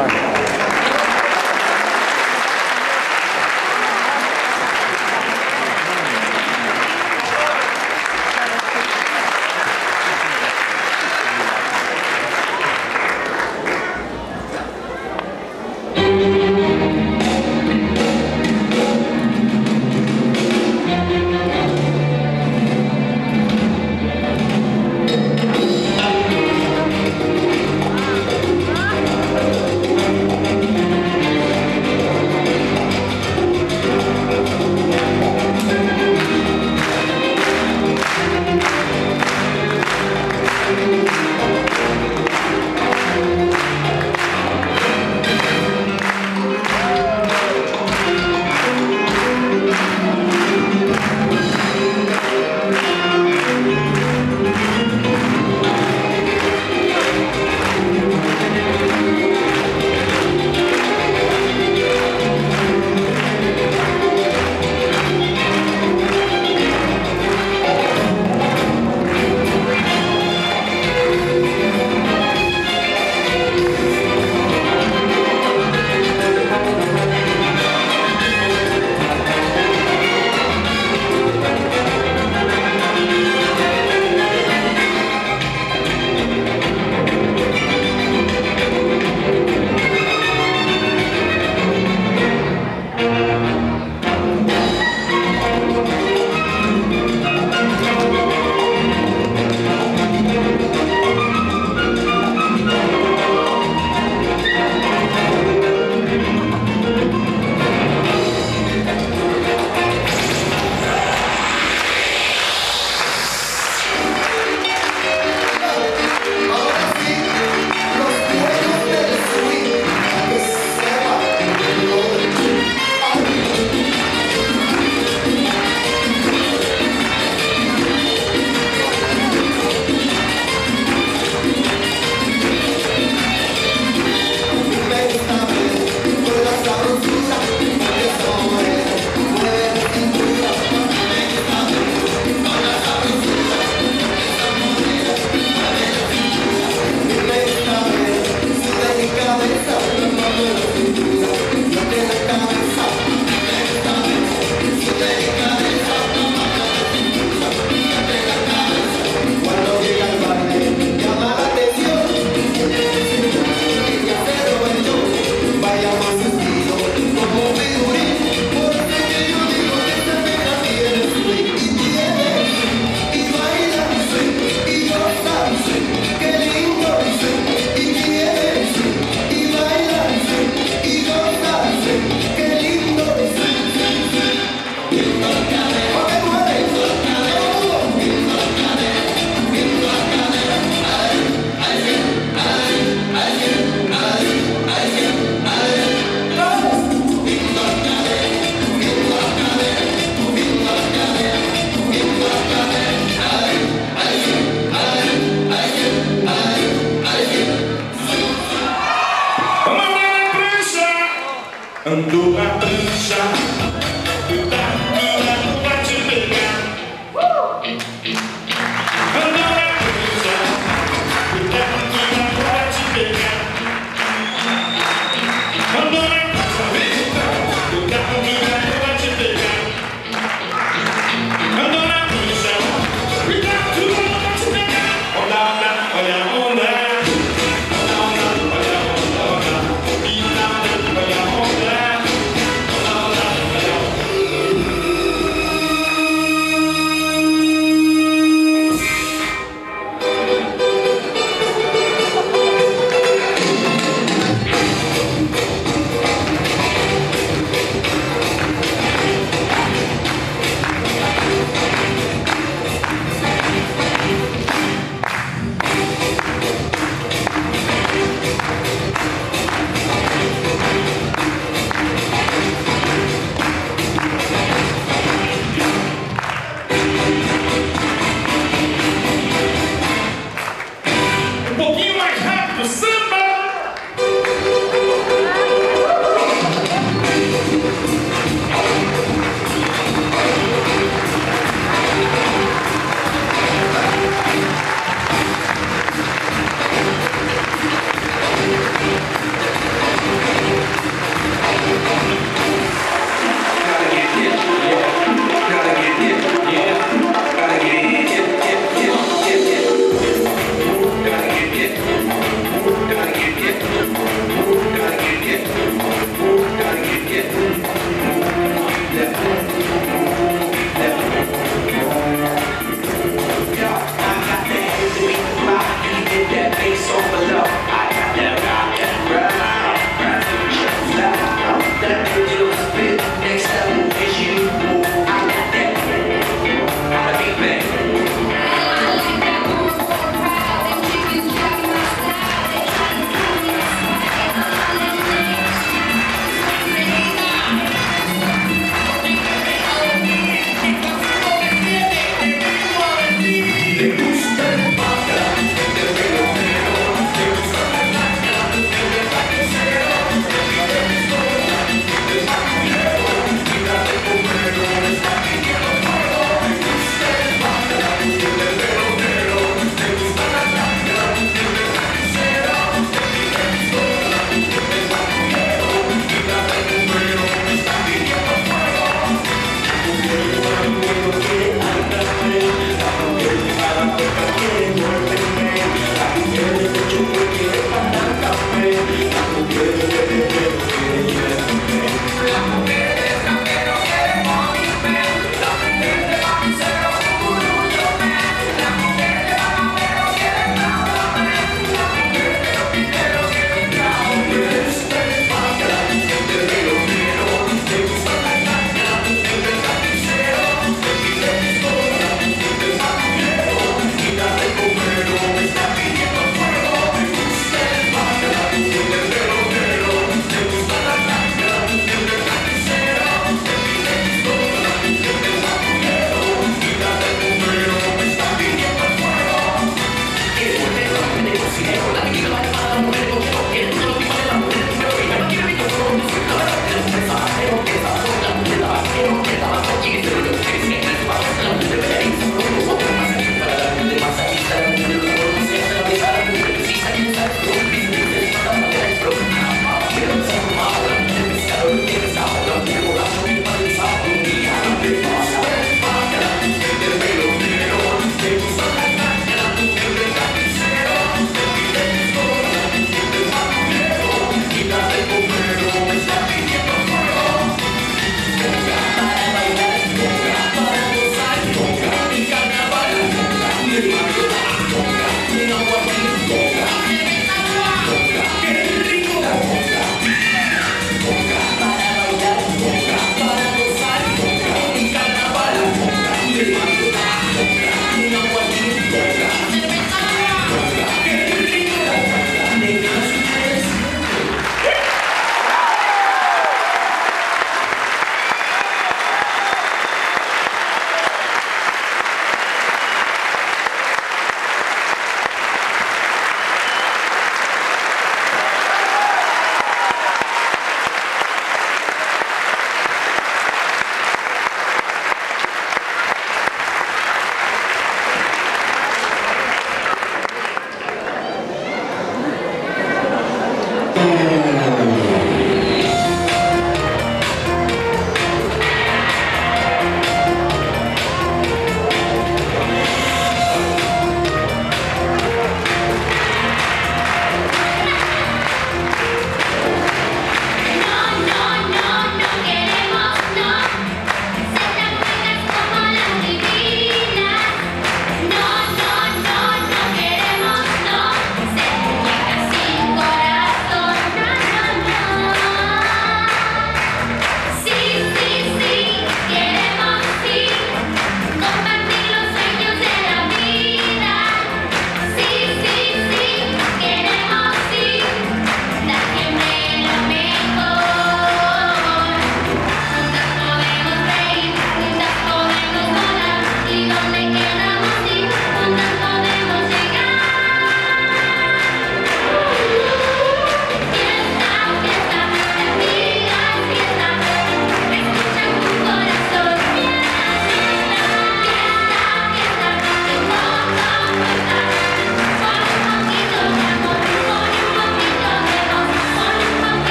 Vale. Hola,